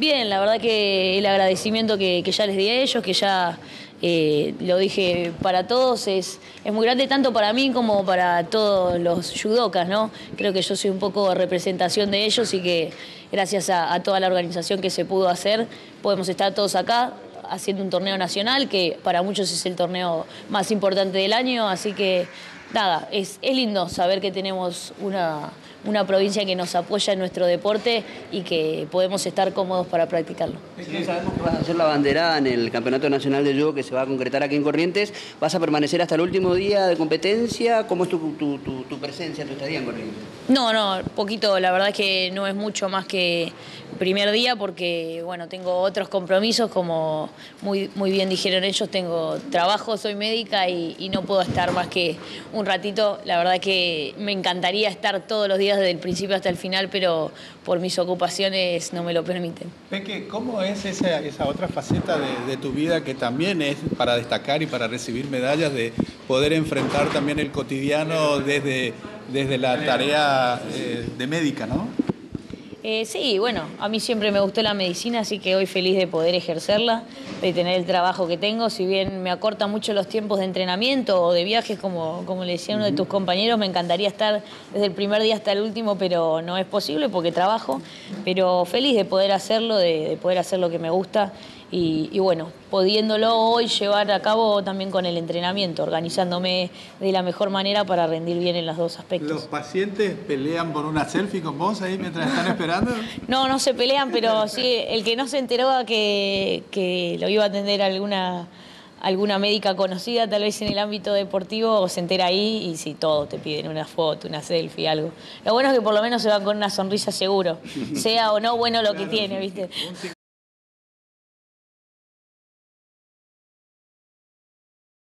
Bien, la verdad que el agradecimiento que, ya les di a ellos, que ya eh, lo dije para todos, es, es muy grande tanto para mí como para todos los judokas, ¿no? Creo que yo soy un poco representación de ellos y que gracias a, toda la organización que se pudo hacer, podemos estar todos acá haciendo un torneo nacional, que para muchos es el torneo más importante del año, así que nada, es, es lindo saber que tenemos una una provincia que nos apoya en nuestro deporte y que podemos estar cómodos para practicarlo. sabemos que vas a hacer la bandera en el Campeonato Nacional de Judo que se va a concretar aquí en Corrientes. ¿Vas a permanecer hasta el último día de competencia? ¿Cómo es tu, presencia, tu estadía en Corrientes? No, no, poquito. La verdad es que no es mucho más que primer día porque, bueno, tengo otros compromisos, como muy, muy bien dijeron ellos, tengo trabajo, soy médica y, no puedo estar más que un ratito. La verdad que me encantaría estar todos los días desde el principio hasta el final, pero por mis ocupaciones no me lo permiten. Peque, ¿cómo es esa, esa otra faceta de, tu vida que también es para destacar y para recibir medallas, de poder enfrentar también el cotidiano desde, desde la tarea eh, de médica, ¿no? Eh, sí, bueno, a mí siempre me gustó la medicina, así que hoy feliz de poder ejercerla, de tener el trabajo que tengo. Si bien me acorta mucho los tiempos de entrenamiento o de viajes, como, como le decía uno de tus compañeros, me encantaría estar desde el primer día hasta el último, pero no es posible porque trabajo. Pero feliz de poder hacerlo, de poder hacer lo que me gusta y, bueno, pudiéndolo hoy llevar a cabo también con el entrenamiento, organizándome de la mejor manera para rendir bien en los dos aspectos. ¿Los pacientes pelean por una selfie con vos ahí mientras están esperando? no, no se pelean, pero sí, el que no se enteró que, que lo iba a atender alguna alguna médica conocida, tal vez en el ámbito deportivo, se entera ahí y si todo te piden una foto, una selfie, algo. Lo bueno es que por lo menos se va con una sonrisa seguro, sea o no bueno lo que tiene, ¿viste?